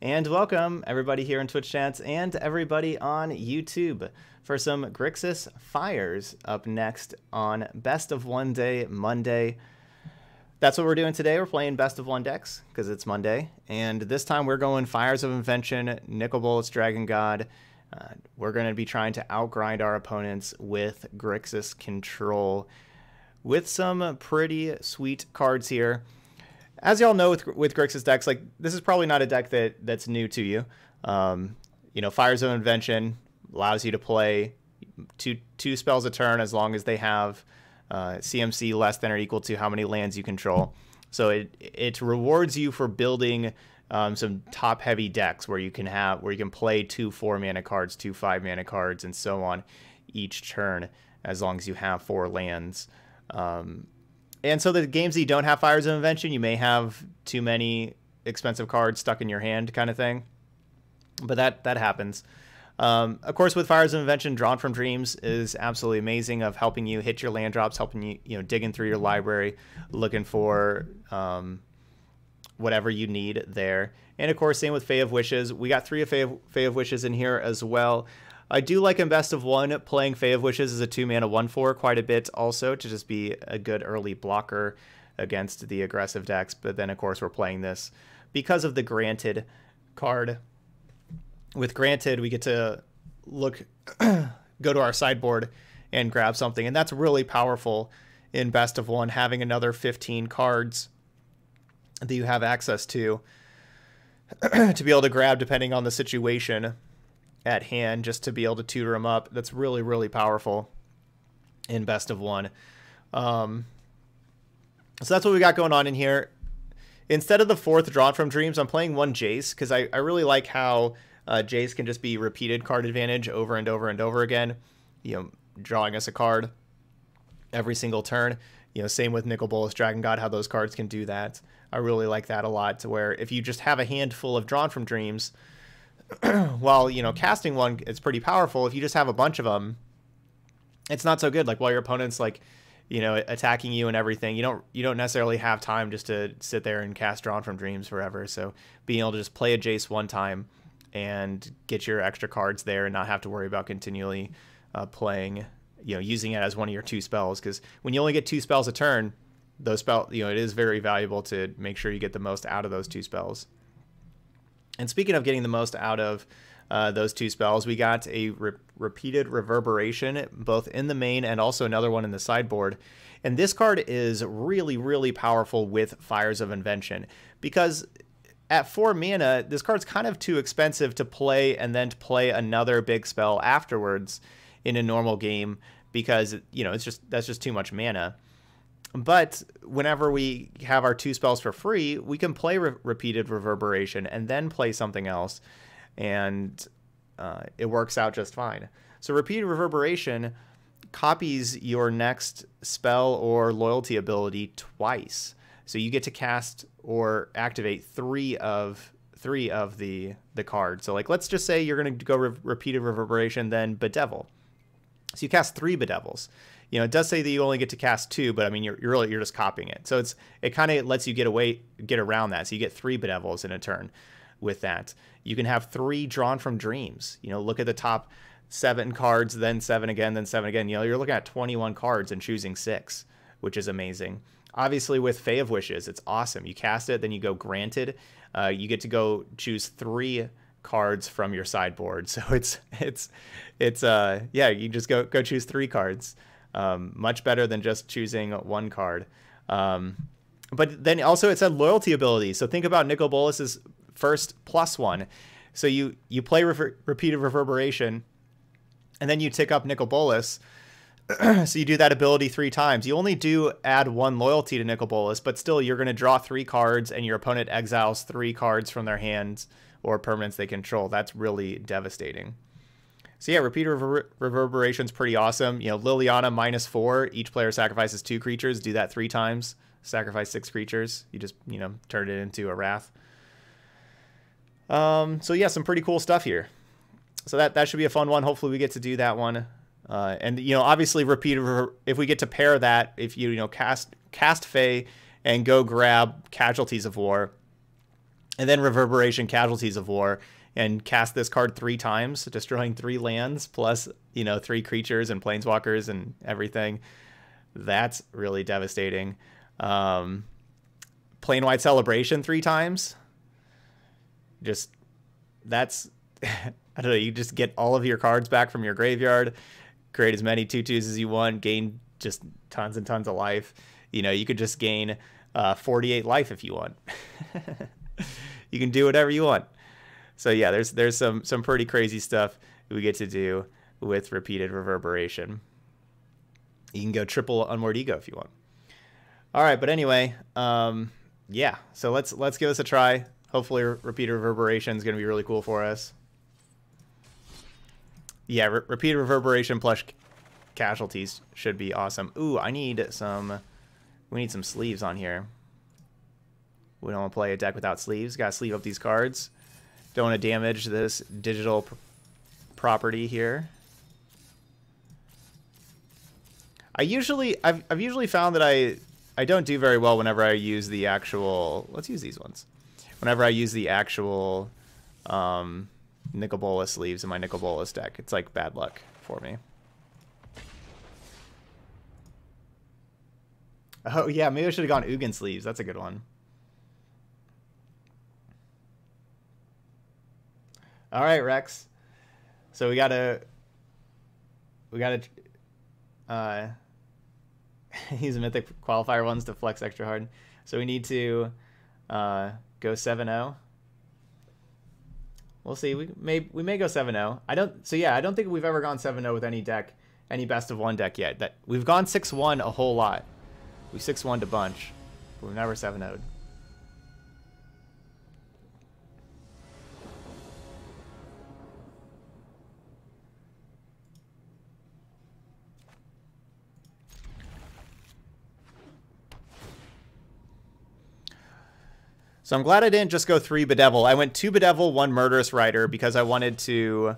And welcome everybody here in Twitch chats and everybody on YouTube for some Grixis Fires up next on Best of One Day Monday. That's what we're doing today. We're playing Best of One decks because it's Monday. And this time we're going Fires of Invention, Nicol Bolas, Dragon God. Uh, we're going to be trying to outgrind our opponents with Grixis Control with some pretty sweet cards here as y'all know with with Grixis decks, like this is probably not a deck that that's new to you. Um, you know, Fires of Invention allows you to play two two spells a turn as long as they have uh, CMC less than or equal to how many lands you control. So it it rewards you for building um, some top heavy decks where you can have where you can play two four mana cards, two five mana cards, and so on each turn as long as you have four lands. Um, and so the games that you don't have Fires of Invention, you may have too many expensive cards stuck in your hand, kind of thing. But that that happens. Um, of course, with Fires of Invention, Drawn from Dreams is absolutely amazing of helping you hit your land drops, helping you you know digging through your library, looking for um, whatever you need there. And of course, same with Fae of Wishes. We got three of Fae of, Fae of Wishes in here as well. I do like in Best of One playing Fae of Wishes as a two mana one four quite a bit also to just be a good early blocker against the aggressive decks. But then of course we're playing this because of the Granted card. With Granted, we get to look go to our sideboard and grab something, and that's really powerful in Best of One having another 15 cards that you have access to to be able to grab depending on the situation at hand just to be able to tutor him up. That's really, really powerful in best of one. Um, so that's what we got going on in here. Instead of the fourth drawn from dreams, I'm playing one Jace because I, I really like how uh, Jace can just be repeated card advantage over and over and over again. You know, drawing us a card every single turn. You know, same with Nicol Bolas Dragon God, how those cards can do that. I really like that a lot. To where if you just have a handful of drawn from dreams, while you know casting one is pretty powerful, if you just have a bunch of them, it's not so good. Like while your opponent's like, you know, attacking you and everything, you don't you don't necessarily have time just to sit there and cast Drawn from Dreams forever. So being able to just play a Jace one time and get your extra cards there and not have to worry about continually uh, playing, you know, using it as one of your two spells. Because when you only get two spells a turn, those spell, you know, it is very valuable to make sure you get the most out of those two spells. And speaking of getting the most out of uh, those two spells, we got a re repeated reverberation, both in the main and also another one in the sideboard. And this card is really, really powerful with Fires of Invention because at four mana, this card's kind of too expensive to play and then to play another big spell afterwards in a normal game because you know it's just that's just too much mana. But whenever we have our two spells for free, we can play re repeated reverberation and then play something else, and uh, it works out just fine. So repeated reverberation copies your next spell or loyalty ability twice. So you get to cast or activate three of three of the the cards. So like let's just say you're going to go re repeated reverberation, then bedevil. So you cast three bedevils you know, it does say that you only get to cast two, but I mean, you're, you're really you're just copying it. So it's it kind of lets you get away get around that. So you get three bedevils in a turn with that. You can have three drawn from dreams. You know, look at the top seven cards, then seven again, then seven again. You know, you're looking at 21 cards and choosing six, which is amazing. Obviously, with Fae of Wishes, it's awesome. You cast it, then you go granted. Uh, you get to go choose three cards from your sideboard. So it's it's it's uh yeah, you just go go choose three cards. Um, much better than just choosing one card. Um, but then also it said loyalty ability. So think about Nicol Bolas's first plus one. So you you play rever- repeated reverberation, and then you tick up Nicol Bolas. so you do that ability three times. You only do add one loyalty to Nicol Bolas, but still you're going to draw three cards, and your opponent exiles three cards from their hands or permanents they control. That's really devastating. So yeah, repeater rever- reverberation is pretty awesome. You know, Liliana minus four. Each player sacrifices two creatures. Do that three times. Sacrifice six creatures. You just you know turn it into a wrath. Um, so yeah, some pretty cool stuff here. So that that should be a fun one. Hopefully we get to do that one. Uh, and you know, obviously, repeat if we get to pair that, if you you know cast cast Fae and go grab casualties of war, and then Reverberation Casualties of War, and cast this card three times, destroying three lands plus you know three creatures and planeswalkers and everything. That's really devastating. Um, Plane-wide Celebration three times. Just that's I don't know. You just get all of your cards back from your graveyard, create as many tutus as you want, gain just tons and tons of life. You know, you could just gain uh, 48 life if you want. you can do whatever you want. So yeah, there's there's some some pretty crazy stuff we get to do with repeated reverberation. You can go triple unmoored ego if you want. All right, but anyway, um, yeah. So let's let's give this a try. Hopefully, repeated reverberation is going to be really cool for us. Yeah, re repeated reverberation plus casualties should be awesome. Ooh, I need some. We need some sleeves on here. We don't want to play a deck without sleeves. Got to sleeve up these cards. Don't want to damage this digital pr property here. I usually, I've, I've usually found that I, I don't do very well whenever I use the actual, let's use these ones. Whenever I use the actual um, Nicol Bolas sleeves in my Nicol Bolas deck. It's like bad luck for me. Oh, yeah, maybe I should have gone Ugin sleeves. That's a good one. All right, Rex. So we gotta we gotta uh, use mythic qualifier ones to flex extra hard. So we need to uh, go 7-0. We'll see. We may we may go 7-0. I don't. So yeah, I don't think we've ever gone 7-0 with any deck, any best of one deck yet. That we've gone 6-1 a whole lot. We 6-1 a bunch. But we've never 7-0'd. So I'm glad I didn't just go three Bedevil. I went two Bedevil, one Murderous Rider because I wanted to...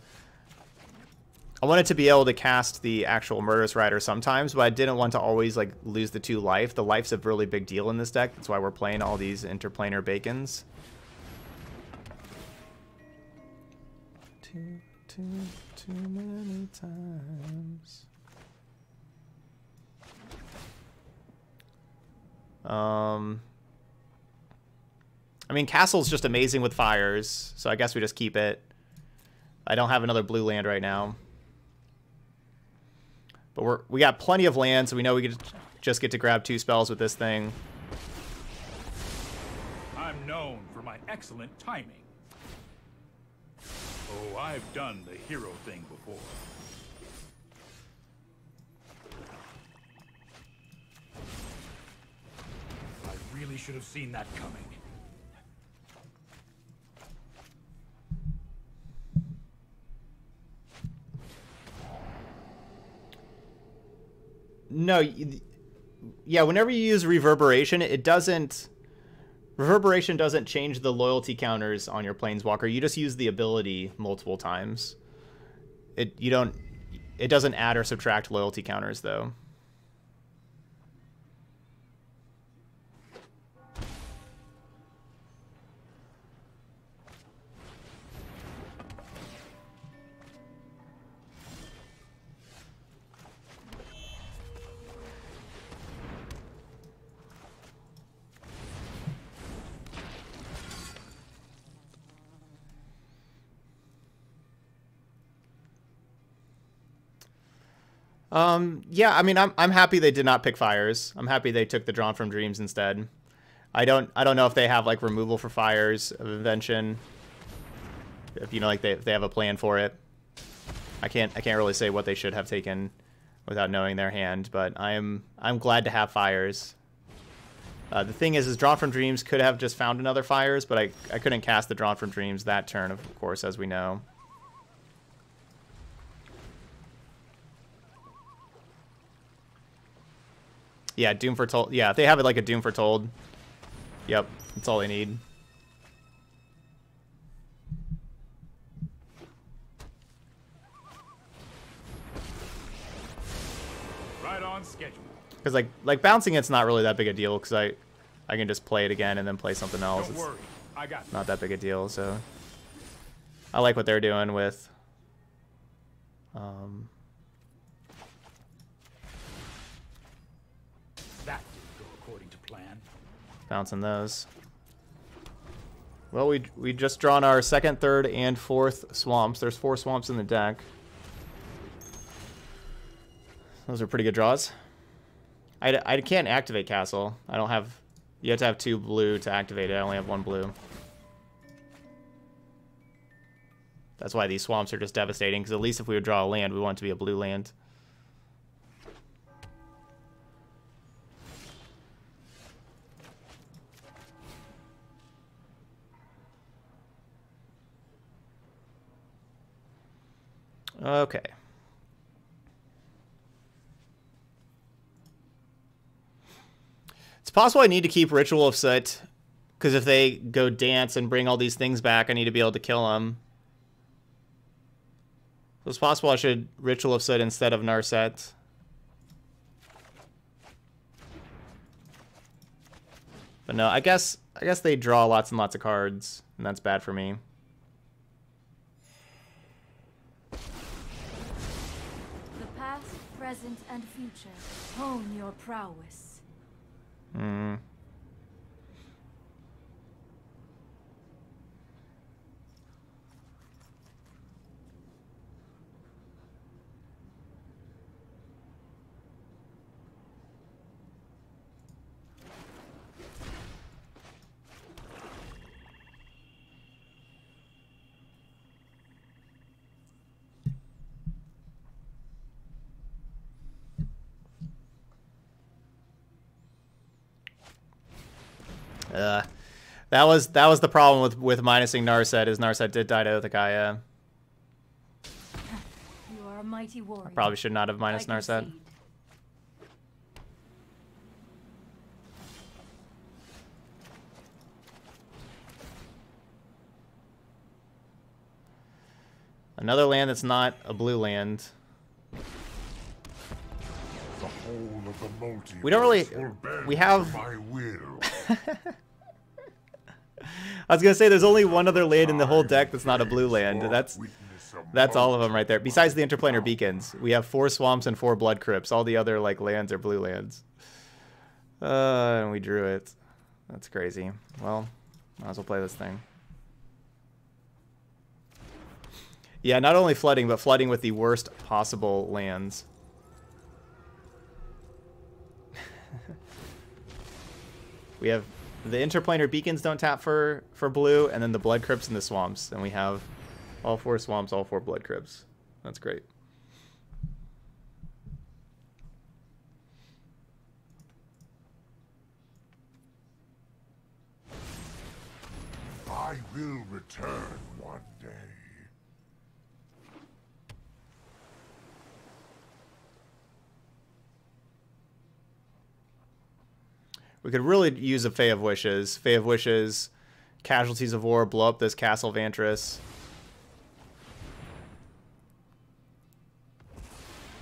I wanted to be able to cast the actual Murderous Rider sometimes, but I didn't want to always like lose the two life. The life's a really big deal in this deck. That's why we're playing all these interplanar beacons. Too, too, too many times. Um... I mean, Castle's just amazing with fires, so I guess we just keep it. I don't have another blue land right now. But we're we got plenty of land, so we know we could just get to grab two spells with this thing. I'm known for my excellent timing. Oh, I've done the hero thing before. I really should have seen that coming. No, yeah, whenever you use reverberation, it doesn't reverberation doesn't change the loyalty counters on your planeswalker. You just use the ability multiple times. It you don't it doesn't add or subtract loyalty counters though. Um, yeah, I mean, I'm I'm happy they did not pick fires. I'm happy they took the drawn from dreams instead. I don't I don't know if they have like removal for fires of invention. If you know, like they they have a plan for it. I can't I can't really say what they should have taken without knowing their hand, but I'm I'm glad to have fires. Uh, the thing is, is Drawn from Dreams could have just found another fires, but I, I couldn't cast the Drawn from Dreams that turn, of course, as we know. Yeah, Doom Foretold. Yeah, if they have it like a Doom Foretold. Yep, that's all they need. Right on schedule. Because like like bouncing it's not really that big a deal because I I can just play it again and then play something else. Don't It's, worry. I got not that big a deal. So I like what they're doing with um, bouncing those. Well, we we just drawn our second, third, and fourth swamps. There's four swamps in the deck. Those are pretty good draws. I, I can't activate castle. I don't have... You have to have two blue to activate it. I only have one blue. That's why these swamps are just devastating, because at least if we would draw a land, we want it to be a blue land. Okay. It's possible I need to keep Ritual of Soot, because if they go dance and bring all these things back, I need to be able to kill them. So it's possible I should Ritual of Soot instead of Narset. But no, I guess I guess they draw lots and lots of cards, and that's bad for me. Present, and future hone your prowess. Hmm. Uh, that was that was the problem with with minusing Narset is Narset did die to Oath of Kaya. You are a mighty warrior. I Probably should not have I minus Narset. concede. Another land that's not a blue land. The whole of the multiverse We don't really- we have- my will. I was gonna say there's only one other land in the whole deck that's not a blue land. That's that's all of them right there. Besides the interplanar beacons, we have four swamps and four blood crypts. All the other like lands are blue lands. Uh, and we drew it. That's crazy. Well, might as well play this thing. Yeah, not only flooding, but flooding with the worst possible lands. We have the interplanar beacons don't tap for for blue, and then the blood crypts and the swamps, and we have all four swamps, all four blood crypts. That's great. I will return one day. We could really use a Fae of Wishes. Fae of Wishes, Casualties of War, blow up this Castle Vantress.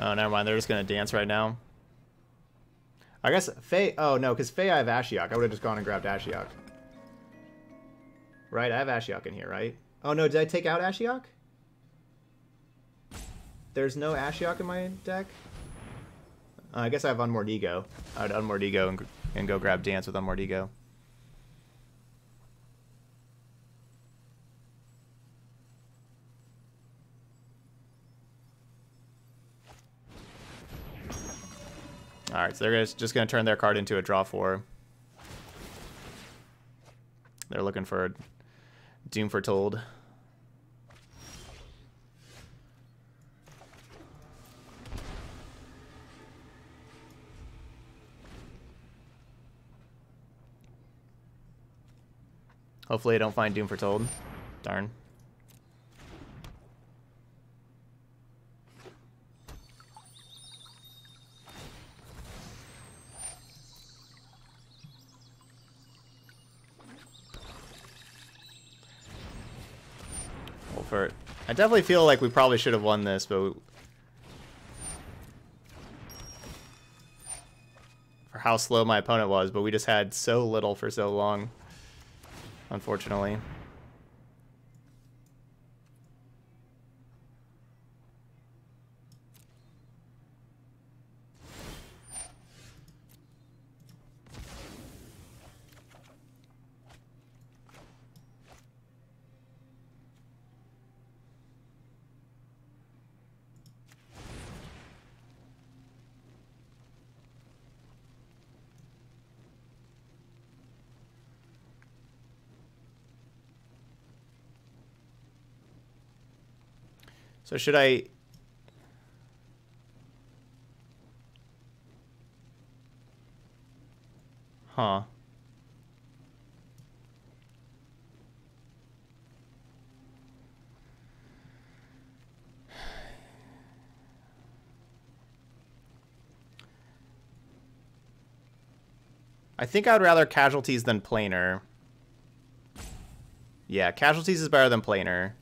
Oh, never mind. They're just going to dance right now. I guess Fae... Oh, no, because Fae I have Ashiok. I would have just gone and grabbed Ashiok. Right? I have Ashiok in here, right? Oh, no. Did I take out Ashiok? There's no Ashiok in my deck? Uh, I guess I have Unmoored Ego. I would Unmoored Ego and, and go grab Dance with Unmoored Ego. Alright, so they're just going to turn their card into a draw four. They're looking for Doom Foretold. Hopefully I don't find Doom Foretold. Darn. For I definitely feel like we probably should have won this, but we, for how slow my opponent was, but we just had so little for so long. Unfortunately. So should I... Huh. I think I'd rather casualties than planar. Yeah, casualties is better than planar.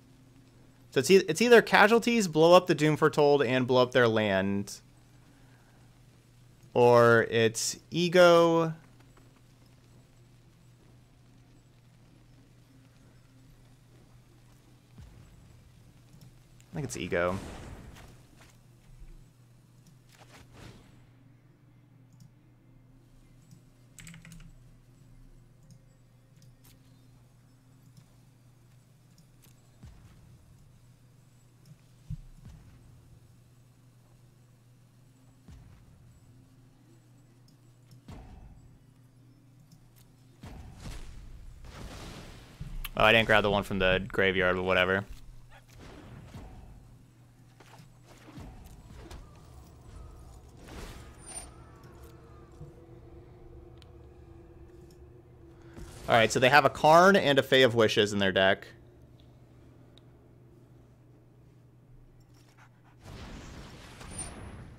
So it's, e it's either casualties, blow up the Doom Foretold, and blow up their land. Or it's ego... I think it's ego. Oh, I didn't grab the one from the graveyard, but whatever. Alright, so they have a Karn and a Fae of Wishes in their deck.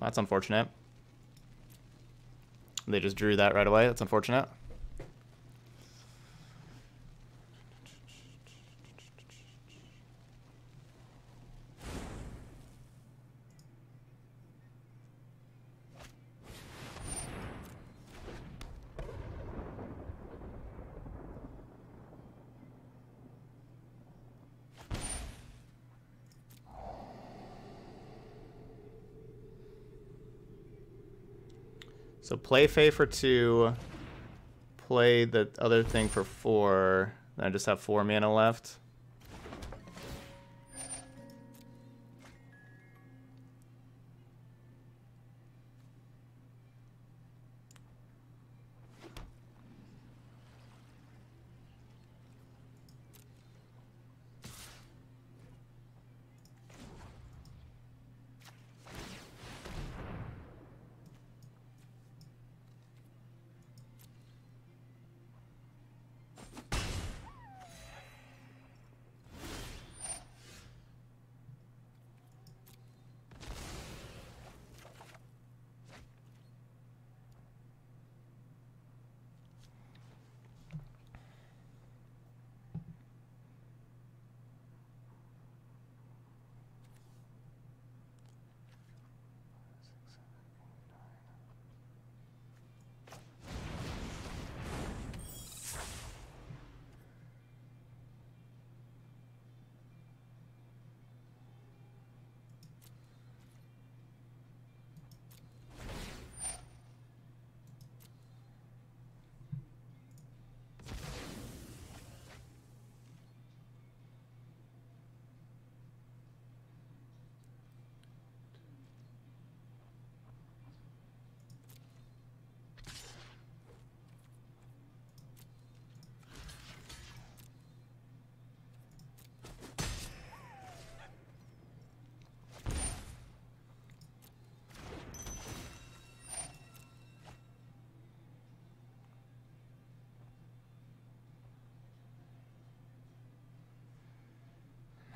That's unfortunate. They just drew that right away. That's unfortunate. Play Fae for two, play the other thing for four, then I just have four mana left.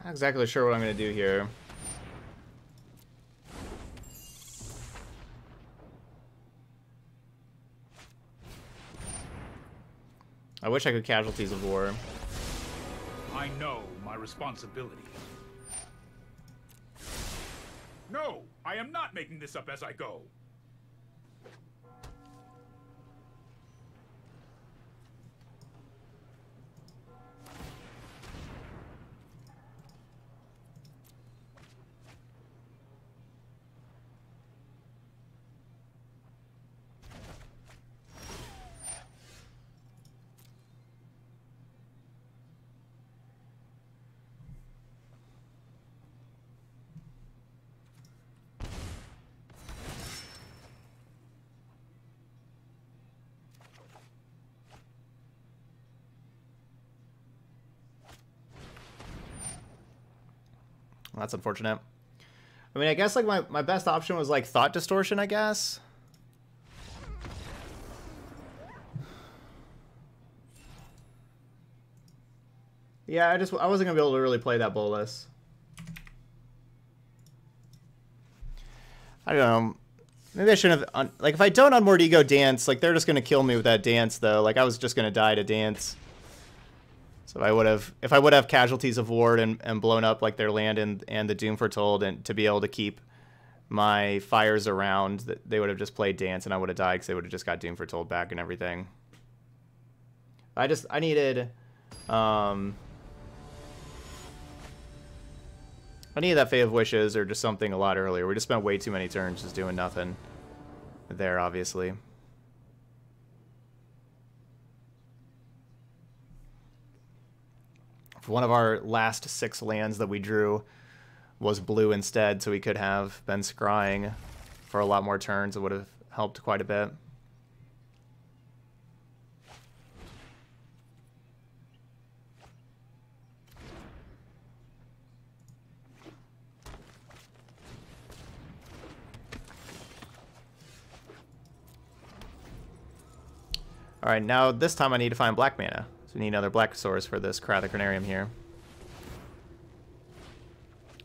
Not exactly sure what I'm going to do here. I wish I could casualties of war. I know my responsibility. No, I am not making this up as I go. That's unfortunate. I mean, I guess like my, my best option was like Thought Distortion, I guess. Yeah, I just I wasn't gonna be able to really play that Bolas. I don't know. Maybe I shouldn't have. like, if I don't Unmoored Ego dance, like they're just gonna kill me with that dance, though. Like I was just gonna die to dance. So I would have, if I would have casualties of ward and, and blown up like their land and and the Doom Foretold, and to be able to keep my fires around, they would have just played dance, and I would have died because they would have just got Doom Foretold back and everything. I just I needed, um, I needed that Fae of Wishes or just something a lot earlier. We just spent way too many turns just doing nothing there, obviously. One of our last six lands that we drew was blue instead, so we could have been scrying for a lot more turns. It would have helped quite a bit. Alright, now this time I need to find black mana. So we need another black source for this Cry of the Carnarium here.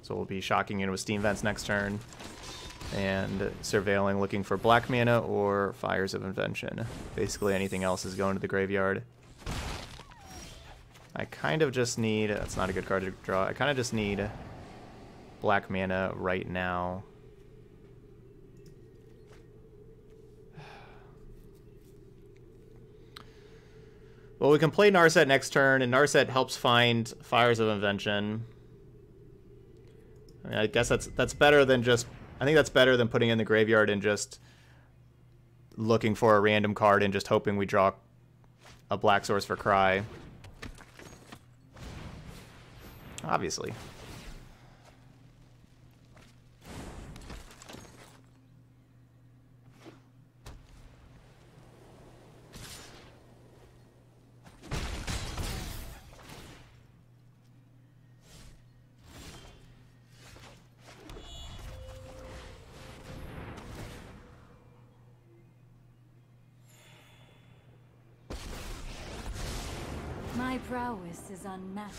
So we'll be shocking into with Steam Vents next turn. And surveilling, looking for black mana or Fires of Invention. Basically anything else is going to the graveyard. I kind of just need... That's not a good card to draw. I kind of just need black mana right now. Well, we can play Narset next turn, and Narset helps find Fires of Invention. I, mean, I guess that's that's better than just... I think that's better than putting in the graveyard and just looking for a random card and just hoping we draw a black source for Cry. Obviously. Prowess is unmatched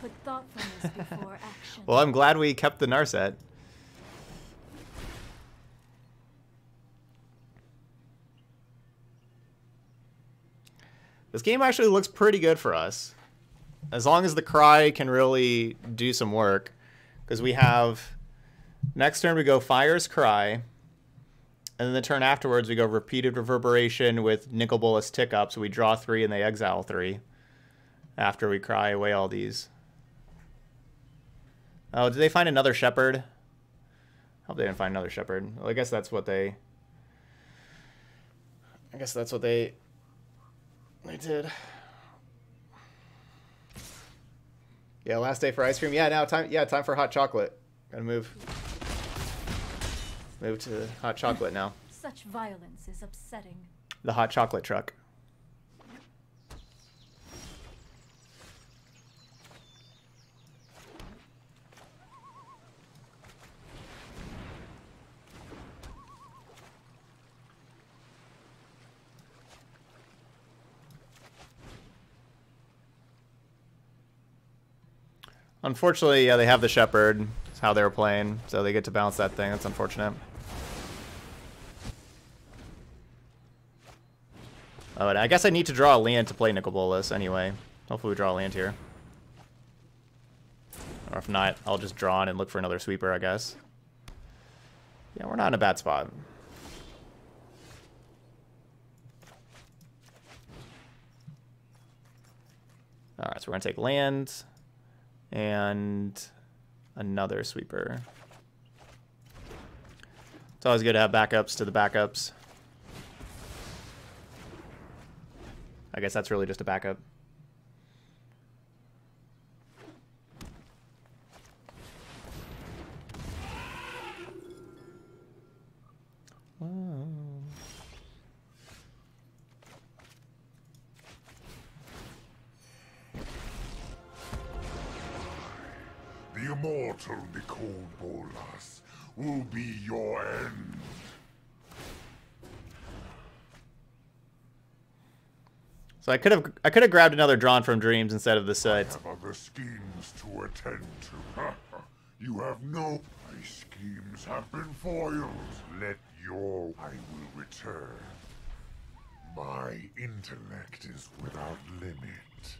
put thoughtfulness before action. well, I'm glad we kept the Narset. This game actually looks pretty good for us. As long as the Cry can really do some work. Because we have... Next turn we go Fire's Cry. And then the turn afterwards we go Repeated Reverberation with Nicol Bolas Tick Up. So we draw three and they exile three after we cry away all these. Oh, did they find another shepherd? I Hope they didn't find another shepherd. Well, I guess that's what they... I guess that's what they... They did. Yeah, last day for ice cream. Yeah, now time. Yeah, time for hot chocolate. Gotta move. Move to hot chocolate now. Such violence is upsetting. The hot chocolate truck. Unfortunately, yeah, they have the Shepherd. That's how they were playing, so they get to bounce that thing. That's unfortunate. Oh, and I guess I need to draw a land to play Nicol Bolas anyway. Hopefully we draw a land here. Or if not, I'll just draw and look for another sweeper, I guess. Yeah, we're not in a bad spot. Alright, so we're going to take land and another sweeper. It's always good to have backups to the backups. I guess that's really just a backup. Immortal Nicol Bolas will be your end. So I could have I could have grabbed another drawn from dreams instead of the I soot. have other schemes to attend to. you have no... My schemes have been foiled. Let your... I will return. My intellect is without limit.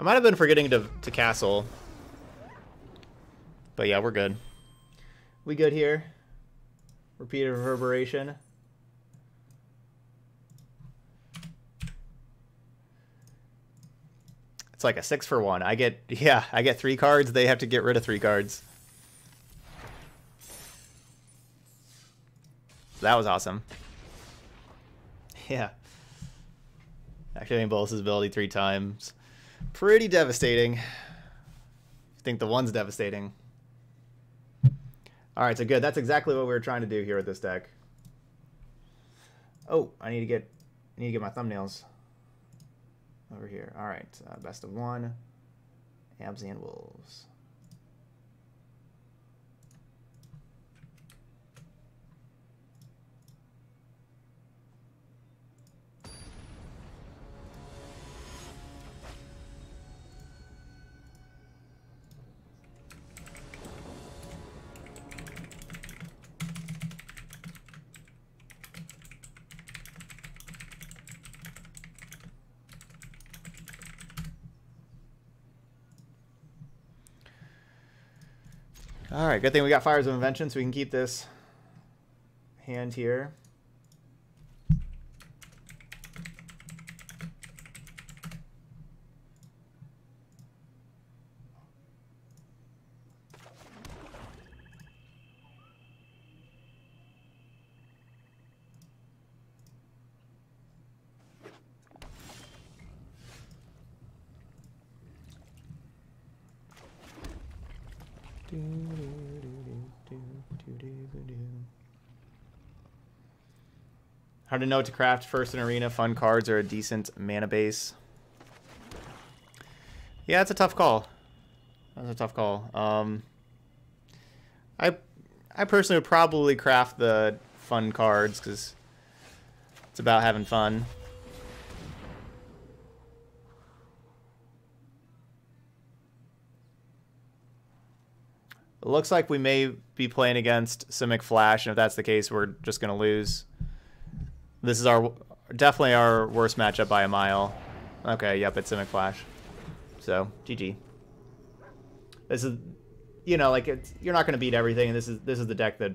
I might have been forgetting to to castle. But yeah, we're good. We good here. Repeated reverberation. It's like a six for one. I get yeah, I get three cards. They have to get rid of three cards. That was awesome. Yeah. Activating Bolas's ability three times. Pretty devastating. I think the one's devastating. All right, so good. That's exactly what we were trying to do here with this deck. Oh, I need to get, I need to get my thumbnails over here. All right, uh, best of one, Abs and Wolves. All right, good thing we got Fires of Invention, so we can keep this hand here. Hard to know what to craft first in arena. Fun cards or a decent mana base. Yeah, it's a tough call. That's a tough call. Um, I, I personally would probably craft the fun cards because it's about having fun. It looks like we may be playing against Simic Flash, and if that's the case, we're just going to lose. This is our definitely our worst matchup by a mile. Okay, yep, it's Simic Flash. So, GG. This is, you know, like it's you're not going to beat everything, and this is this is the deck that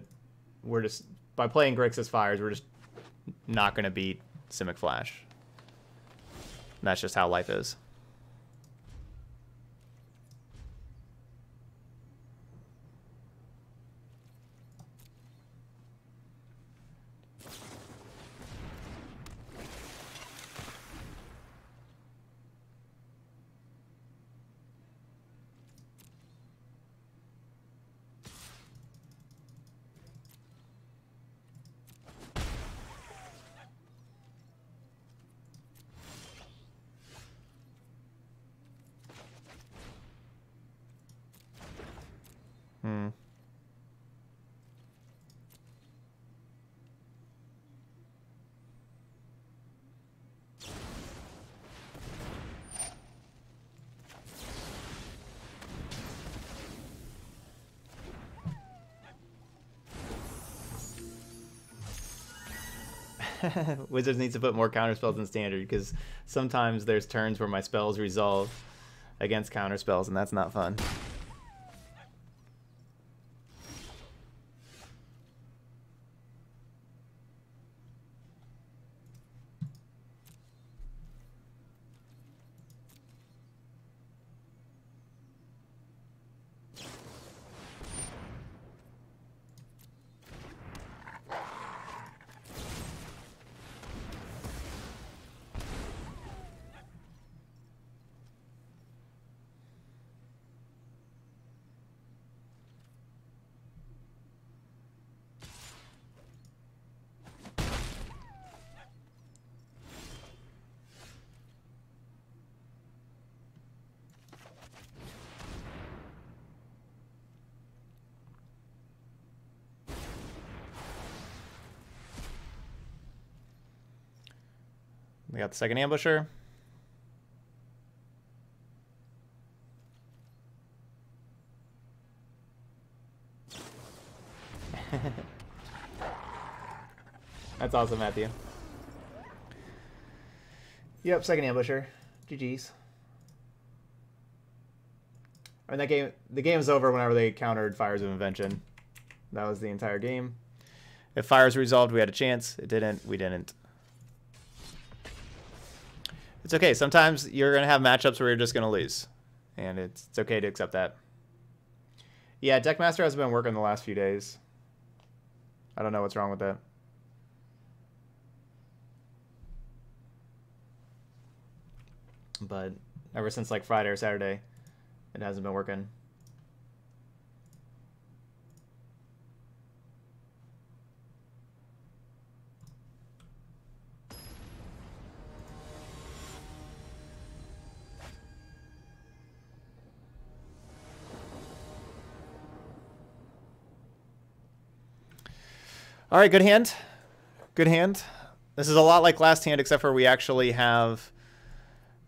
we're just by playing Grixis Fires, we're just not going to beat Simic Flash. And that's just how life is. Hmm. Wizards needs to put more counter spells in standard because sometimes there's turns where my spells resolve against counter spells and that's not fun. We got the second ambusher. That's awesome, Matthew. Yep, second ambusher. GG's. I mean, that game, the game was over whenever they countered Fires of Invention. That was the entire game. If Fires resolved, we had a chance. It didn't. We didn't. It's okay. Sometimes you're going to have matchups where you're just going to lose. And it's, it's okay to accept that. Yeah, Deckmaster hasn't been working the last few days. I don't know what's wrong with that. But ever since like Friday or Saturday, it hasn't been working. All right, good hand. Good hand. This is a lot like last hand, except for we actually have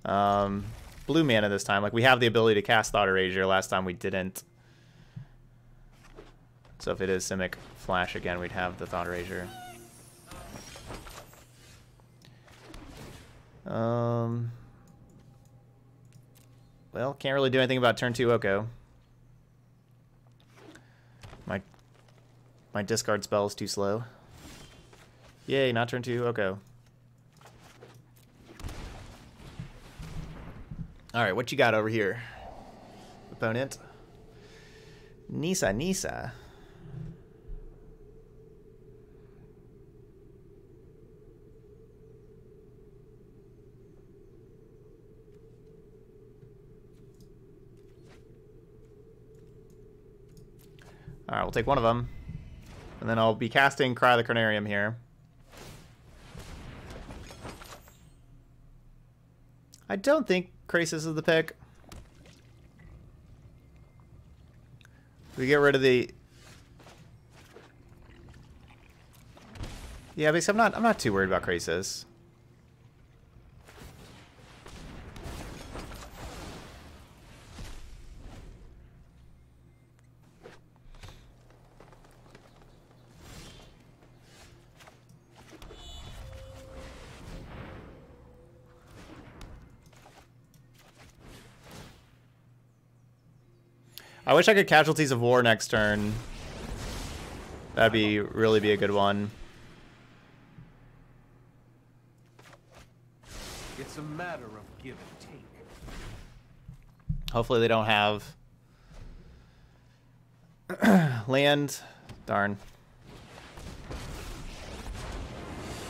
um, blue mana this time. Like, we have the ability to cast Thought Erasure. Last time we didn't. So if it is Simic Flash again, we'd have the Thought Erasure. Um, well, can't really do anything about turn 2 Oko. My my discard spell is too slow. Yay, not turn 2 Oko. Alright, what you got over here? Opponent? Nissa, Nissa. Alright, we'll take one of them. And then I'll be casting Cry the Carnarium here. I don't think Krasis is the pick. We get rid of the... Yeah, because I'm not I'm not too worried about Krasis. Wish I could Casualties of War next turn. That'd be really be a good one. It's a matter of give and take. Hopefully they don't have land. Darn.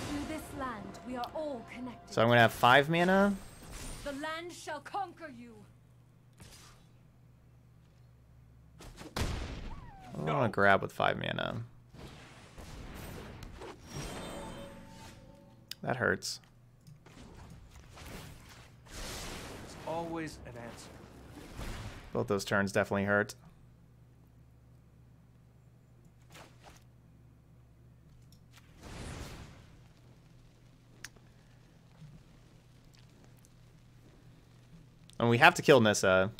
Through this land, we are all connected. So I'm gonna have five mana. The land shall conquer you. I want to grab with five mana. That hurts. There's always an answer. Both those turns definitely hurt. And we have to kill Nissa.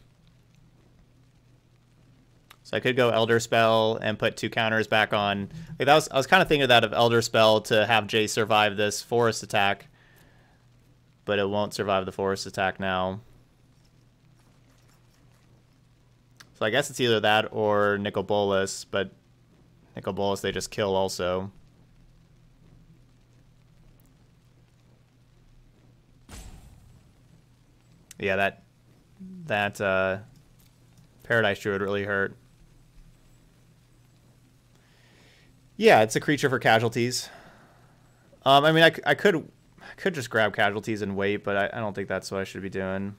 So I could go Elder Spell and put two counters back on. Like that was I was kind of thinking of that of Elder Spell to have Jay survive this forest attack. But it won't survive the forest attack now. So I guess it's either that or Nicol Bolas, but Nicol Bolas they just kill also. Yeah, that that uh, Paradise Druid really hurt. Yeah, it's a creature for casualties. Um, I mean, I, I could I could just grab casualties and wait, but I, I don't think that's what I should be doing.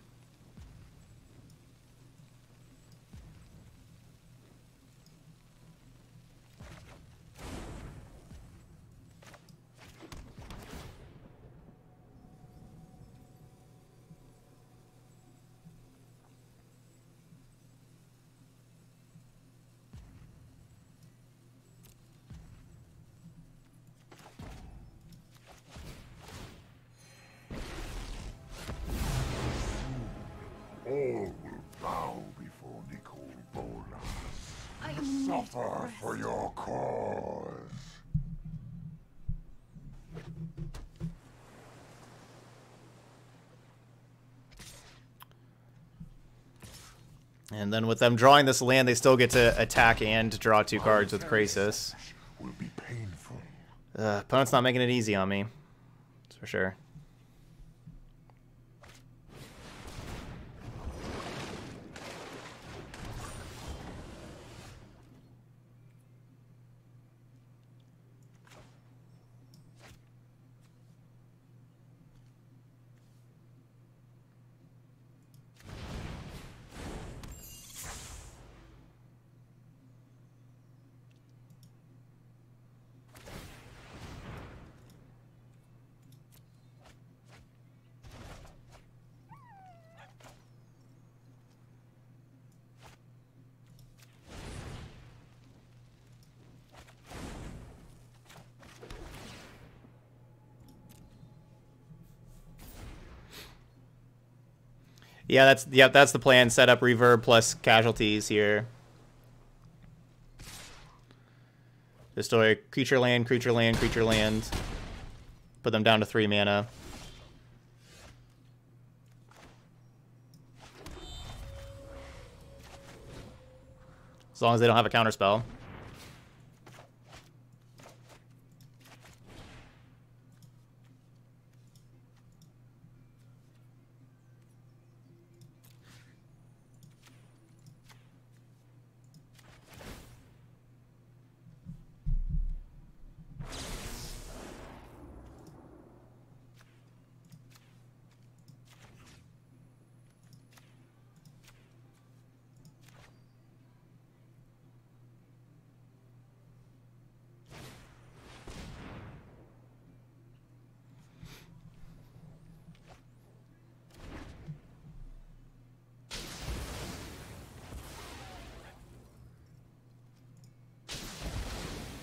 And then with them drawing this land, they still get to attack and draw two cards with Krasis. Will be painful. Uh, opponent's not making it easy on me. That's for sure. Yeah, that's yeah, that's the plan. Set up reverb plus casualties here. Destroy creature land, creature land, creature land. Put them down to three mana. As long as they don't have a counterspell.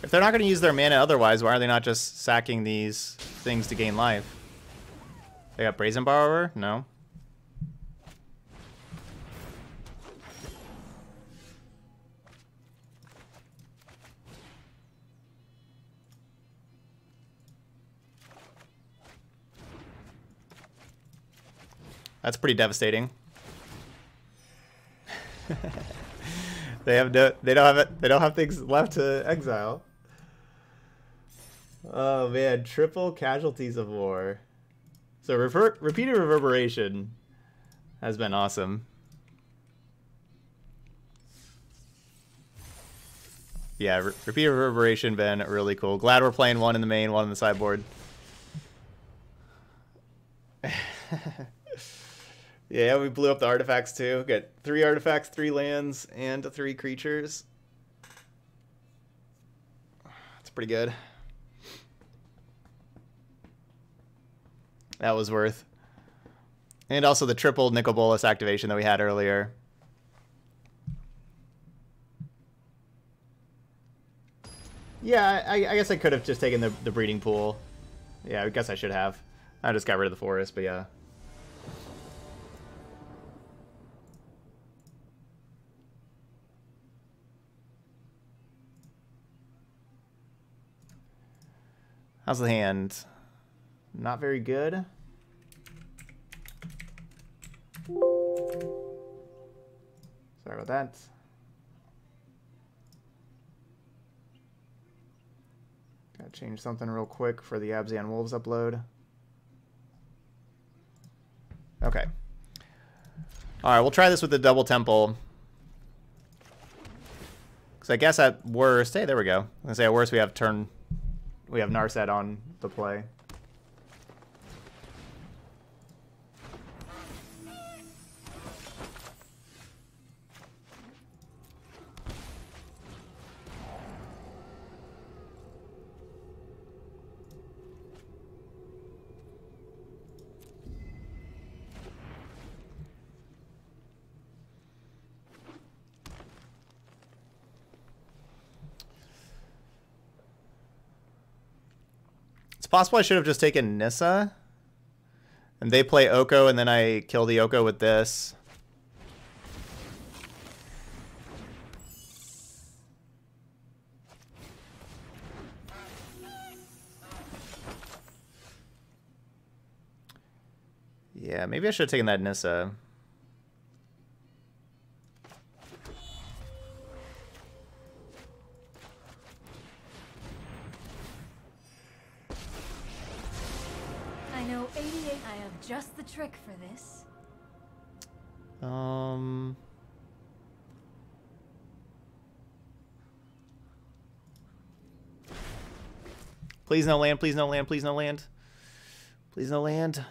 If they're not going to use their mana otherwise, why are they not just sacking these things to gain life? They got Brazen Borrower? No. That's pretty devastating. they have no they don't have it they don't have things left to exile. Oh man, triple casualties of war. So repeated reverberation has been awesome. Yeah, re repeated reverberation been really cool. Glad we're playing one in the main, one in the sideboard. yeah, we blew up the artifacts too. Got three artifacts, three lands, and three creatures. That's pretty good. That was worth. And also the triple Nicol activation that we had earlier. Yeah, I, I guess I could have just taken the, the breeding pool. Yeah, I guess I should have. I just got rid of the forest, but yeah. How's the hand? Not very good. Sorry about that. Gotta change something real quick for the Abzan Wolves upload. Okay. Alright, we'll try this with the double temple. Because I guess at worst... Hey, there we go. I was going to say at worst we have turn... We have Narset on the play. Possible I should have just taken Nissa. And they play Oko, and then I kill the Oko with this. Yeah, maybe I should have taken that Nissa. Just the trick for this. Um. Please no land, please no land, please no land. Please no land.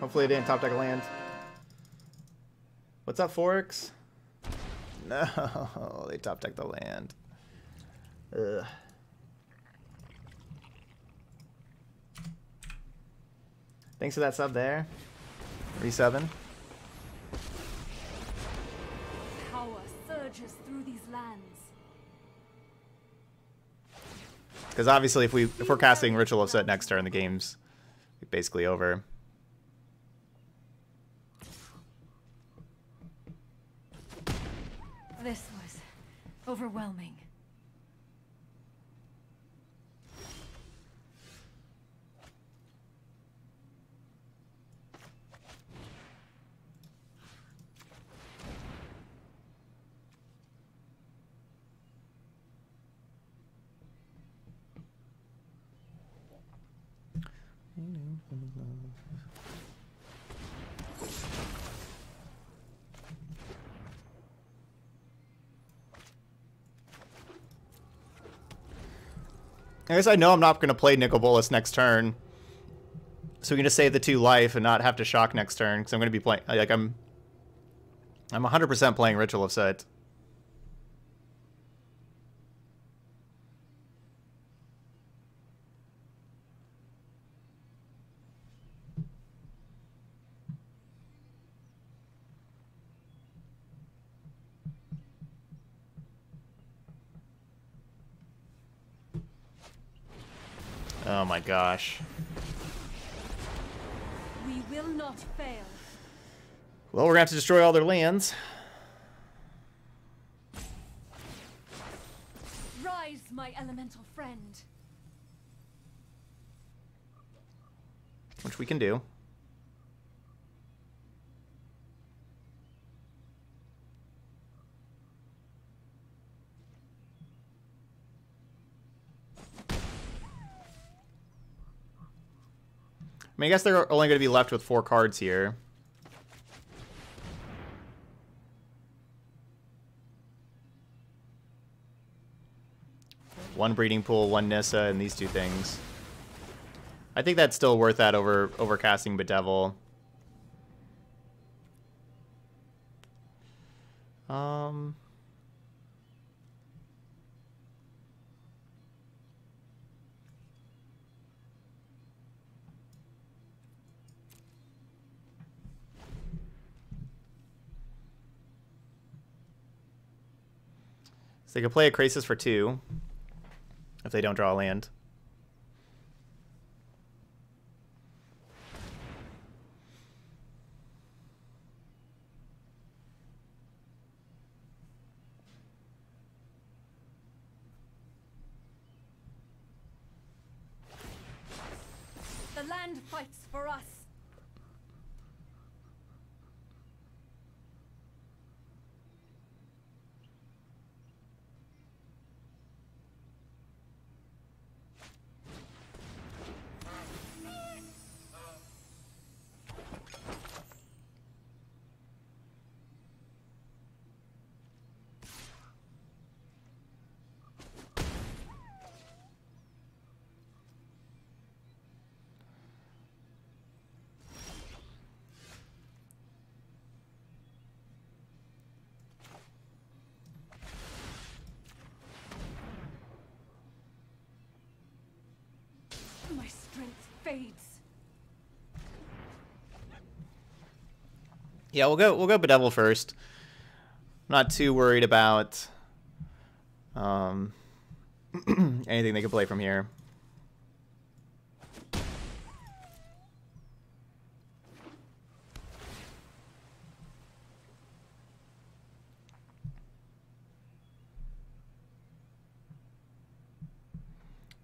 Hopefully it didn't top deck land. What's up, Forex? No, they top deck the land. Ugh. Thanks for that sub there. Re7. Power surges through these lands. Because obviously, if we if we're casting Ritual of Soot next turn, the game's basically over. This was overwhelming. I guess I know I'm not going to play Nicol Bolas next turn. So we can just save the two life and not have to shock next turn. Because I'm going to be playing... Like, I'm... I'm 100% playing Ritual of Soot. Oh my gosh. We will not fail. Well, we're going to have to destroy all their lands. Rise, my elemental friend. Which we can do. I mean, I guess they're only going to be left with four cards here. One breeding pool, one Nissa, and these two things. I think that's still worth that over over casting Bedevil. Um. So they could play a Krasis for two if they don't draw a land. The land fights for us. Yeah, we'll go we'll go Bedevil first. I'm not too worried about um, anything they can play from here.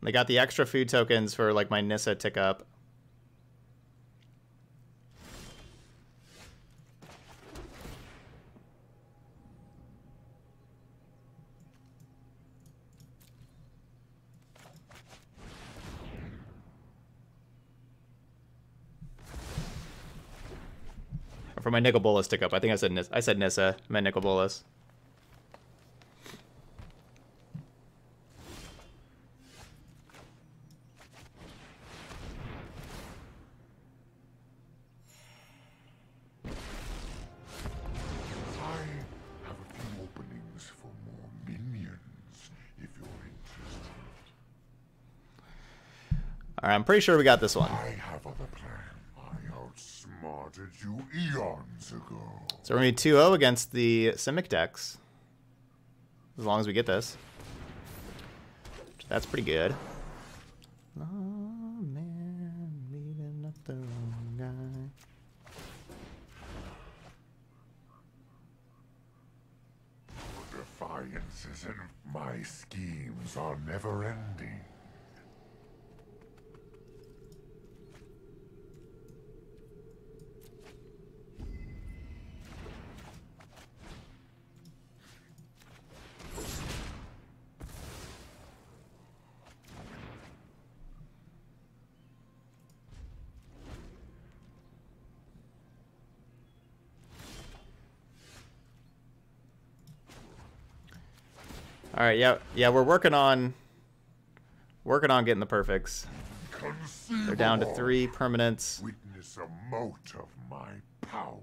They got the extra food tokens for like my Nissa tick up. Or for my Nicol tick up. I think I said Nissa. I said Nissa. I meant Nicol Bolas. Alright, I'm pretty sure we got this one. I have other plans. I outsmarted you eons ago. So we're going to be 2-0 against the Simic decks. As long as we get this. That's pretty good. Oh, man, beating up the wrong guy. Defiances and my schemes are never ending. All right, yeah, yeah, we're working on working on getting the perfects. They're down to three permanents. Witness a mote of my power.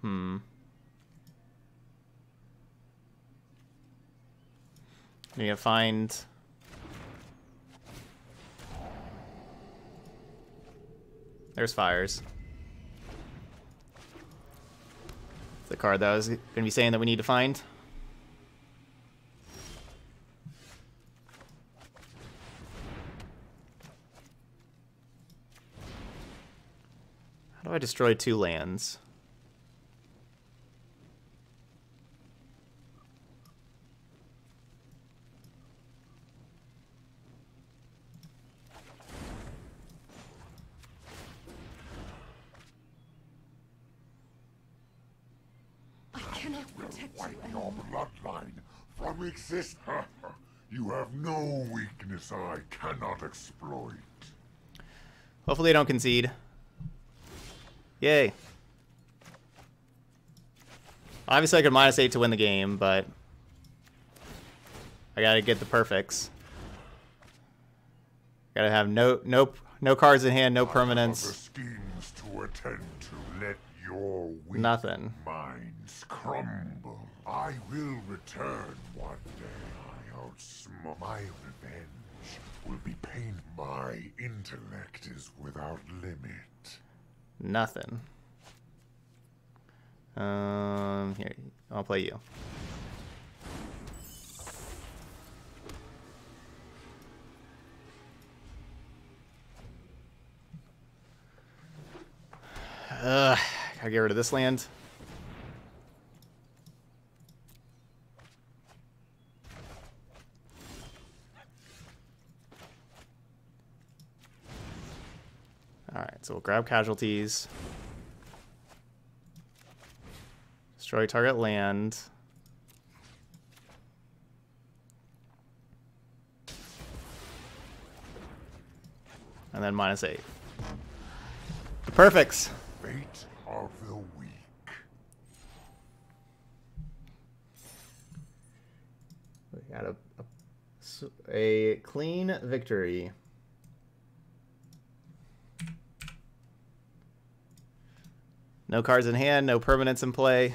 Hmm. We gotta find. There's fires. The card that I was gonna be saying that we need to find. How do I destroy two lands? I cannot protect Wipe you your anymore. bloodline from exist. you have no weakness I cannot exploit. Hopefully, they don't concede. Yay. Obviously, I could minus eight to win the game, but I gotta get the perfects. Gotta have no no no cards in hand, no I permanents, schemes to attend to. Let your weak nothing. minds crumble. I will return one day. I outsmart my revenge will be pain. My intellect is without limit. Nothing. Um, here, I'll play you. Ugh, gotta get rid of this land. Alright, so we'll grab casualties. Destroy target land. And then minus eight. The perfects. Fate of the weak. We got a, a, a clean victory. No cards in hand, no permanents in play.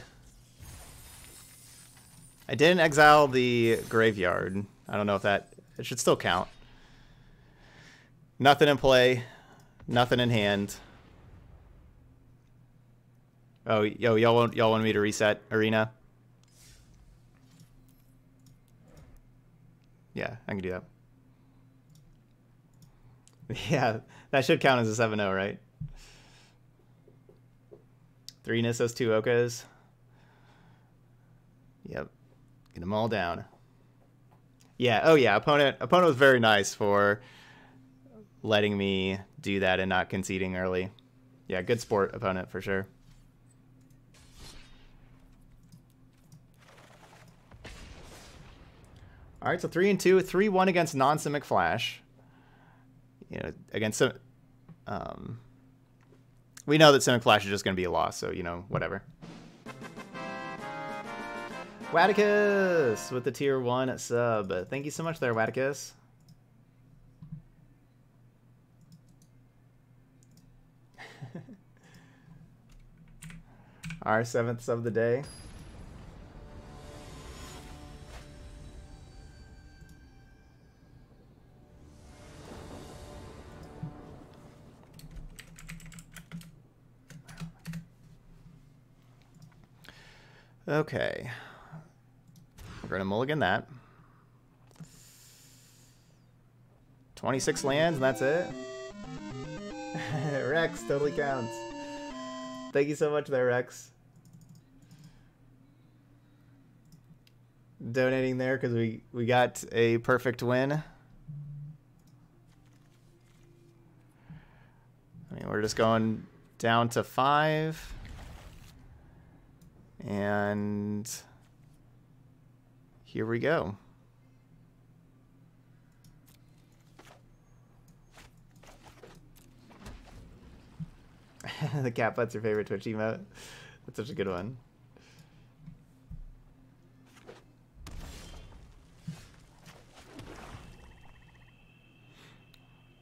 I didn't exile the graveyard. I don't know if that it should still count. Nothing in play, nothing in hand. Oh, yo, y'all want y'all want me to reset arena? Yeah, I can do that. Yeah, that should count as a 7-0, right? Three Nissas, two Okos. Yep. Get them all down. Yeah, oh yeah, opponent opponent was very nice for letting me do that and not conceding early. Yeah, good sport opponent for sure. All right, so three and two, three one against non-Simic Flash. You know, against some, um, we know that Simic Flash is just going to be a loss, so you know, whatever. Waticus with the tier one sub. Thank you so much there, Waticus. Our seventh sub of the day. Okay. We're going to mulligan that. 26 lands, and that's it. Rex totally counts. Thank you so much there, Rex. Donating there because we, we got a perfect win. I mean, we're just going down to five. And here we go. the cat butt's your favorite Twitch emote. That's such a good one.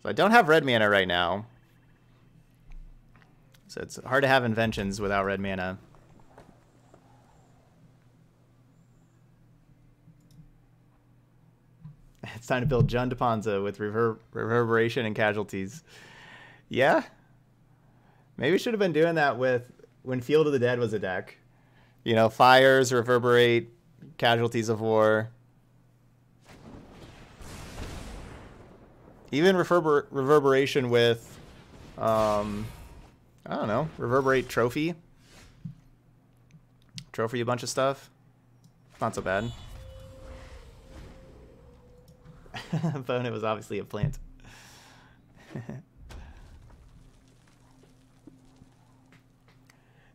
So I don't have red mana right now. So it's hard to have inventions without red mana. It's time to build John DePonza with rever reverberation and casualties. Yeah. Maybe we should have been doing that with when Field of the Dead was a deck. You know, fires, reverberate, casualties of war. Even reverber reverberation with, um, I don't know, reverberate trophy. Trophy a bunch of stuff. Not so bad. Bone, it was obviously a plant.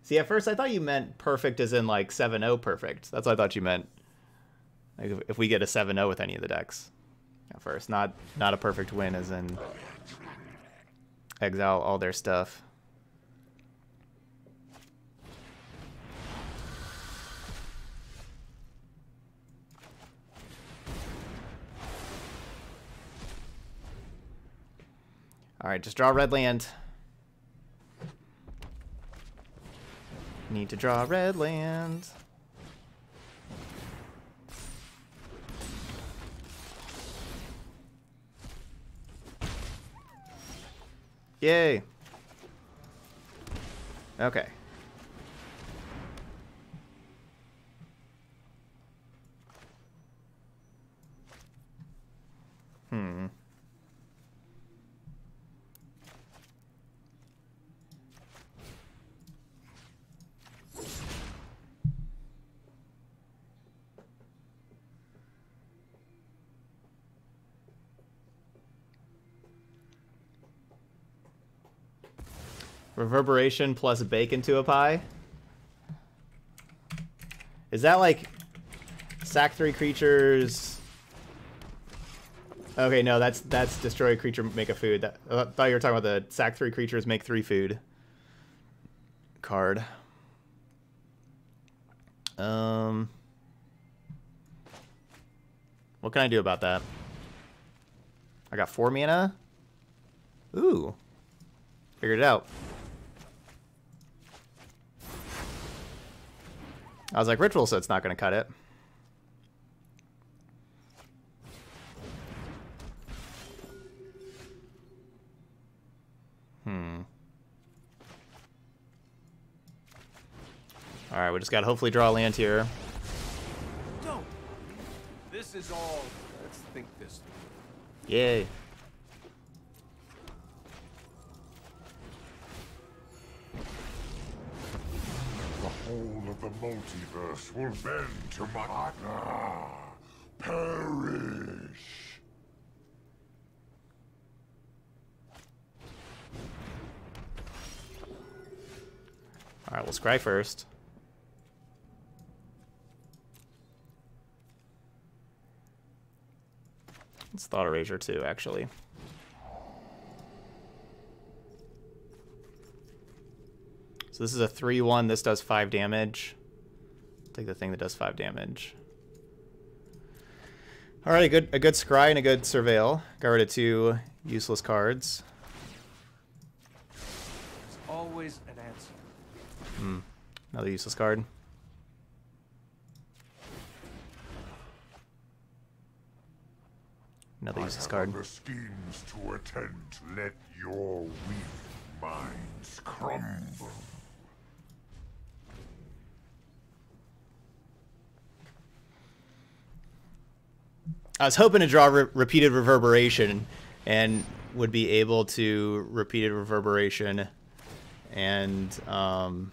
See, at first I thought you meant perfect as in like 7-0 perfect. That's what I thought you meant. Like if, if we get a 7-0 with any of the decks. At first, not not a perfect win as in exile all their stuff. All right, just draw red land. Need to draw red land. Yay. Okay. Hmm. Reverberation plus Bake into a Pie? Is that like sack three creatures? Okay, no, that's that's destroy a creature, make a food. That, I thought you were talking about the sack three creatures, make three food card. Um, what can I do about that? I got four mana. Ooh, figured it out. I was like, ritual set's not going to cut it. Hmm. Alright, we just got to hopefully draw land here. Don't. This is all. Let's think this through. Yay. Of the multiverse will bend to my... Ah, perish! Alright, we'll scry first. It's Thought Erasure too, actually. So this is a 3-1. This does 5 damage. Take the thing that does 5 damage. Alright, a good, a good Scry and a good Surveil. Got rid of two useless cards. There's always an answer. Hmm. Another useless card. Another I useless card. other schemes to attend. Let your weak minds crumble. I was hoping to draw re repeated reverberation and would be able to repeated reverberation and um,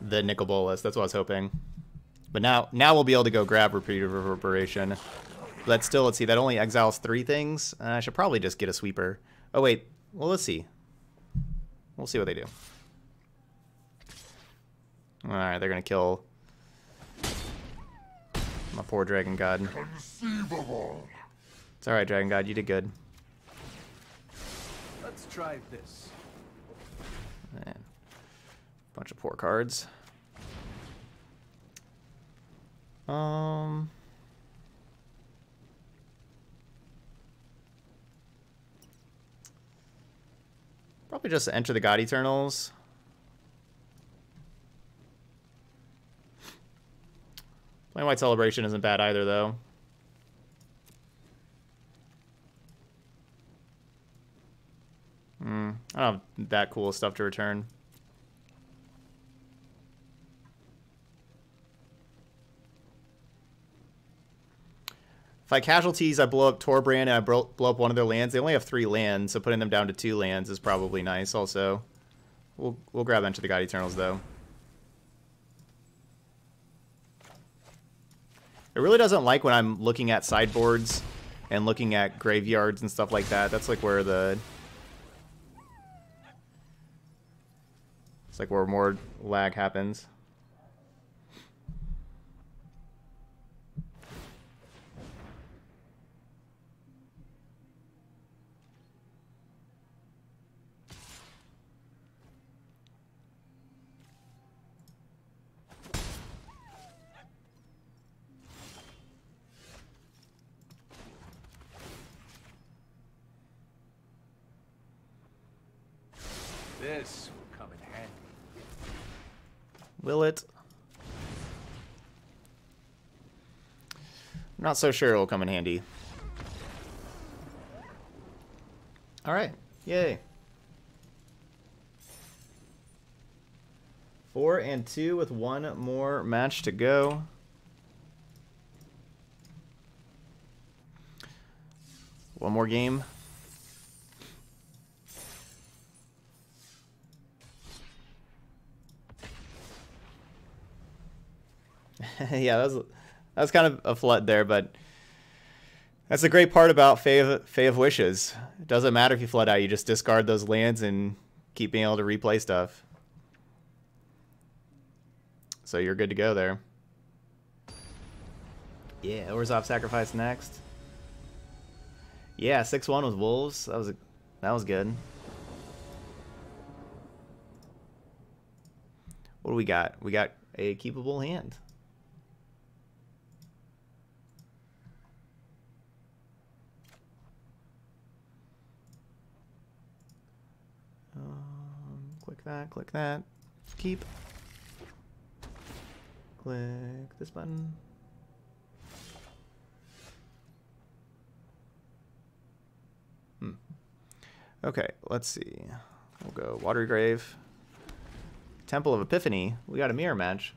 the Nicol Bolas. That's what I was hoping. But now now we'll be able to go grab repeated reverberation. But still, let's see. That only exiles three things. Uh, I should probably just get a sweeper. Oh, wait. Well, let's see. We'll see what they do. Alright, they're going to kill my poor Dragon God. Conceivable. It's alright, Dragon God. You did good. Let's try this. Man. Bunch of poor cards. Um... Probably just enter the God Eternals. Playing White Celebration isn't bad either, though. Hmm. I don't have that cool stuff to return. If I casualties, I blow up Torbrand and I blow up one of their lands. They only have three lands, so putting them down to two lands is probably nice also. We'll, we'll grab Enter the God Eternals, though. It really doesn't like when I'm looking at sideboards and looking at graveyards and stuff like that. That's like where the... It's like where more lag happens. This will come in handy. Will it? I'm not so sure it'll come in handy. Alright. Yay. Four and two with one more match to go. One more game. yeah, that was that was kind of a flood there, but that's the great part about Fae of, Fae of Wishes. It doesn't matter if you flood out; you just discard those lands and keep being able to replay stuff. So you're good to go there. Yeah, Orzhov sacrifice next. Yeah, six one with wolves. That was a, that was good. What do we got? We got a keepable hand. Click that. Keep. Click this button. Hmm. Okay, let's see. We'll go Watery Grave. Temple of Epiphany. We got a mirror match.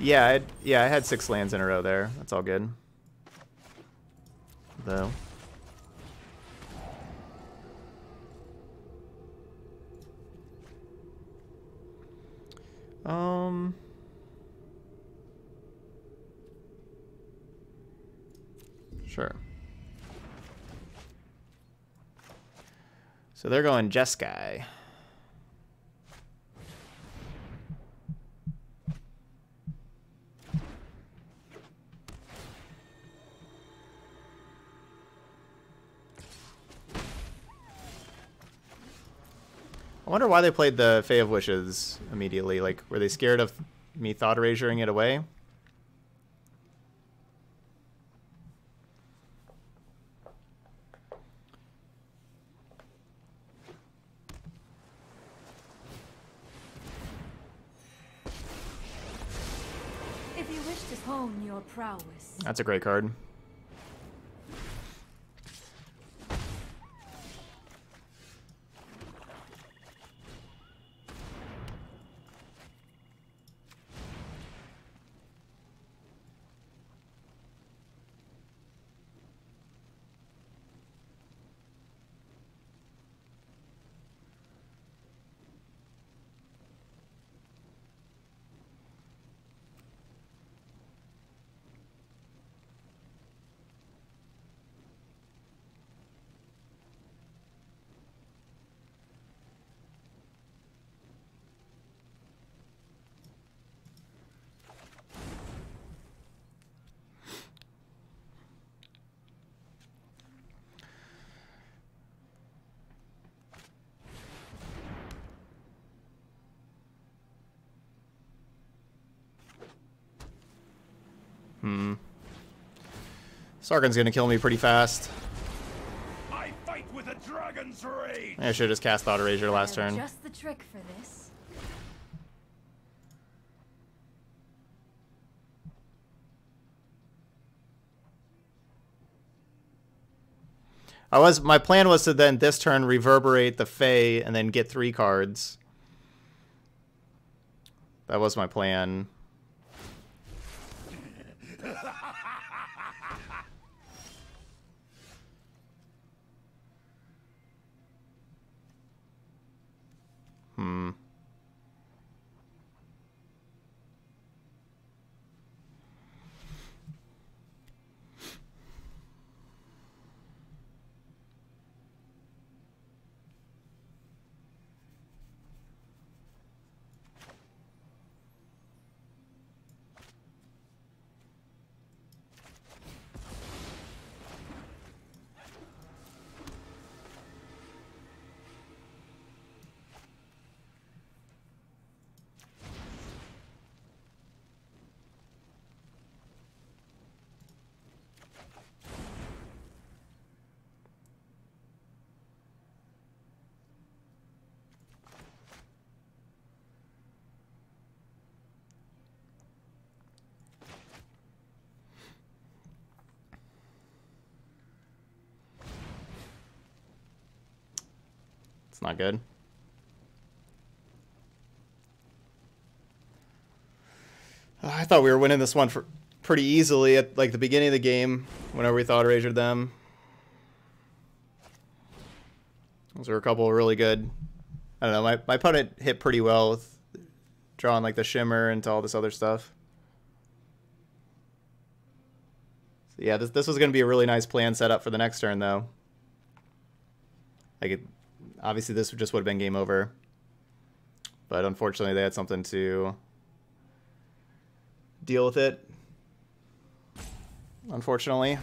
Yeah, I, yeah, I had six lands in a row there. That's all good. Though. Um. Sure. So they're going Jeskai. I wonder why they played the Fae of Wishes immediately. Like, were they scared of me Thought Erasuring it away? If you wish to hone your prowess, That's a great card. Hmm. Sarkhan's gonna kill me pretty fast. I fight with a dragon's rage. I should have just cast Thought Erasure last turn. Just the trick for this. I was my plan was to then this turn reverberate the Fae and then get three cards. That was my plan. Hmm. Not good. Uh, I thought we were winning this one for pretty easily at like the beginning of the game whenever we thought erasured them. Those were a couple of really good. I don't know. My my opponent hit pretty well with drawing like the shimmer into all this other stuff. So yeah, this this was going to be a really nice plan set up for the next turn though. Like it, obviously this just would have been game over. But unfortunately they had something to deal with it. Unfortunately.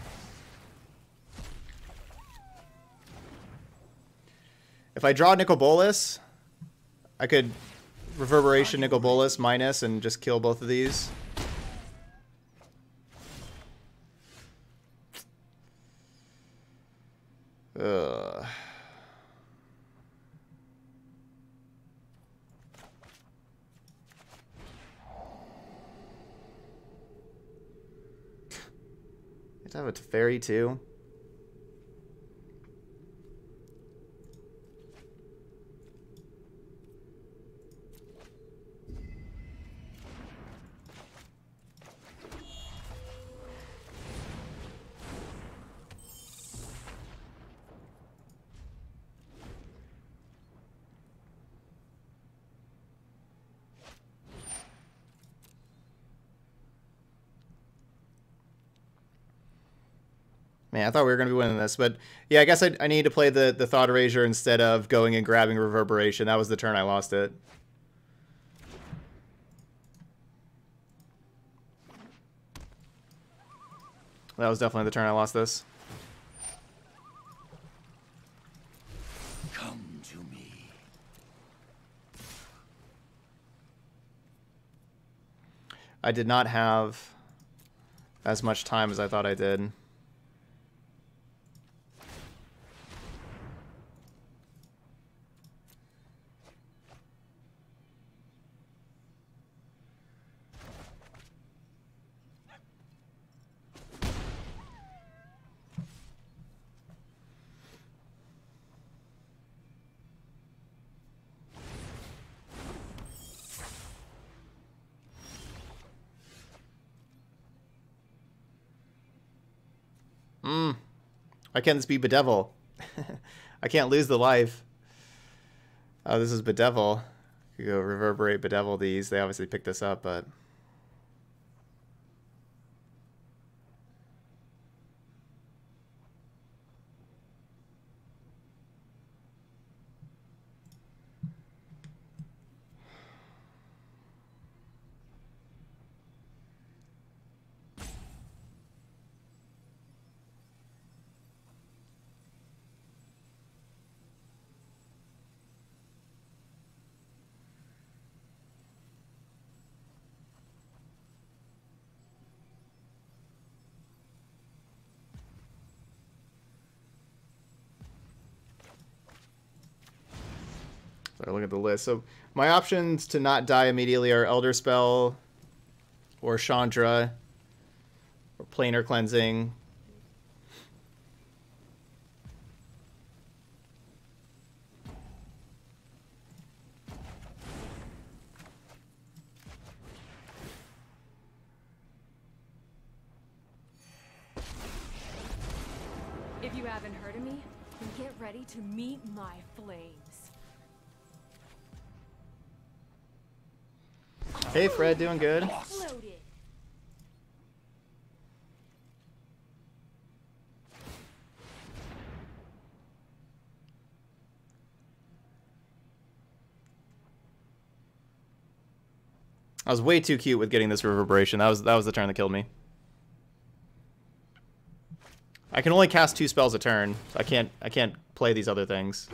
If I draw Nicol Bolas, I could Reverberation Nicol Bolas minus and just kill both of these. Ugh. Have have a fairy too. I thought we were going to be winning this, but yeah, I guess I, I need to play the, the Thought Erasure instead of going and grabbing Reverberation. That was the turn I lost it. That was definitely the turn I lost this. Come to me. I did not have as much time as I thought I did. Can't be Bedevil? I can't lose the life. Oh, this is Bedevil. You go reverberate Bedevil these. They obviously picked this up, but... So look at the list. So my options to not die immediately are Elderspell, or Chandra, or Planar Cleansing. Fred, doing good? I was way too cute with getting this reverberation. That was that was the turn that killed me. I can only cast two spells a turn. So I can't I can't play these other things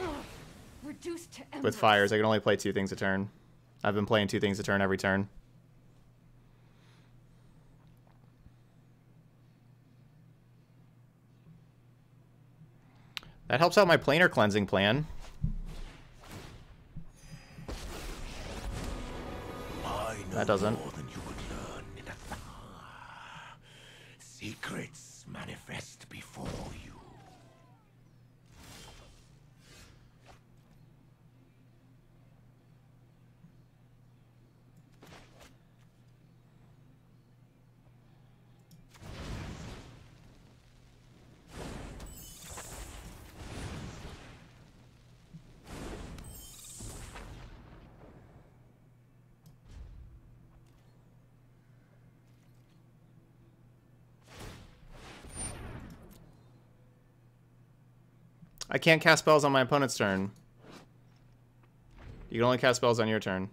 Reduced to embers. with fires. I can only play two things a turn. I've been playing two things a turn every turn. That helps out my planar cleansing plan. I know That doesn't. more than you could learn in a Secrets manifest before you. I can't cast spells on my opponent's turn. You can only cast spells on your turn.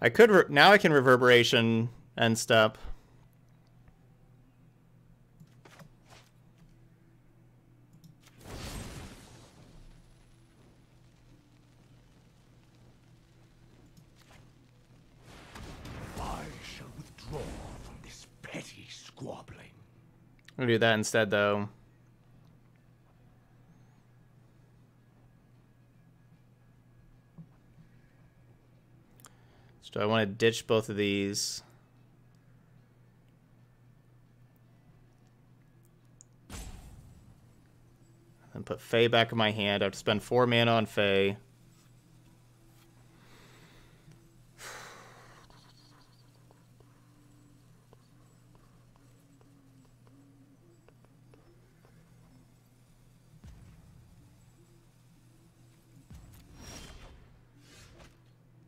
I could re- now I can reverberation end step. I shall withdraw from this petty squabbling. I'm gonna do that instead though. So I want to ditch both of these. And put Fae back in my hand. I have to spend four mana on Fae.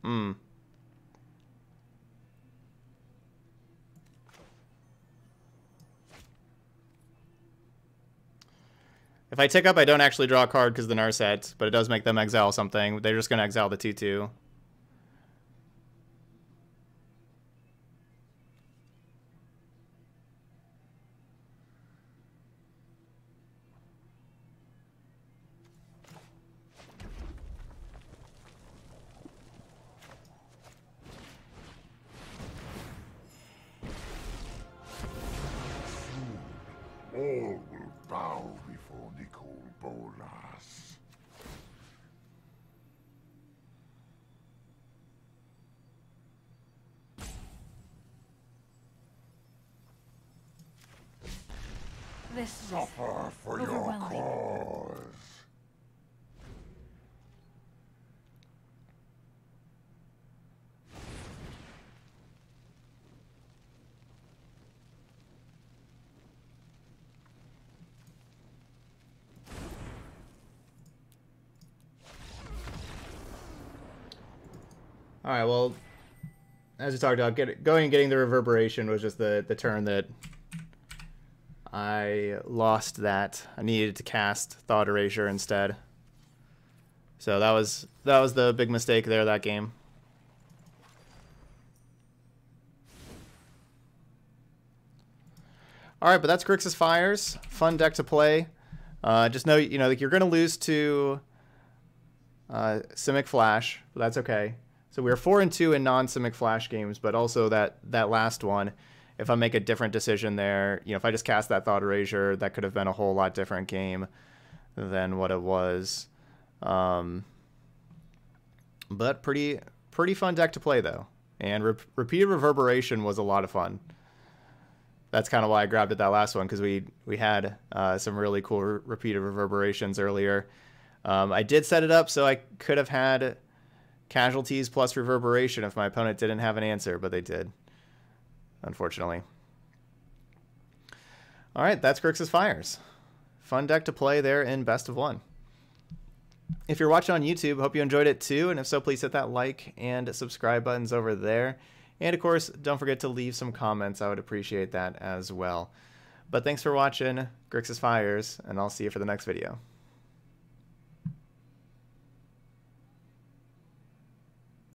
Hmm. If I tick up, I don't actually draw a card because the Narset, but it does make them exile something. They're just going to exile the 2-2. This was Suffer for your cause. All right, well, as we talked about, get, going and getting the reverberation was just the, the turn that I lost that. I needed to cast Thought Erasure instead. So that was that was the big mistake there that game. All right, but that's Grixis Fires. Fun deck to play. Uh, just know, you know, like you're going to lose to uh, Simic Flash, but that's okay. So we are four and two in non-Simic Flash games, but also that that last one, if I make a different decision there, you know, if I just cast that Thought Erasure, that could have been a whole lot different game than what it was. Um, but pretty pretty fun deck to play though, and re- repeated reverberation was a lot of fun. That's kind of why I grabbed it that last one because we we had uh, some really cool re- repeated reverberations earlier. Um, I did set it up so I could have had casualties plus reverberation if my opponent didn't have an answer, but they did, unfortunately. All right, that's Grixis Fires. Fun deck to play there in Best of One. If you're watching on YouTube, hope you enjoyed it too, and if so, please hit that like and subscribe buttons over there. And of course, don't forget to leave some comments. I would appreciate that as well. But thanks for watching Grixis Fires, and I'll see you for the next video.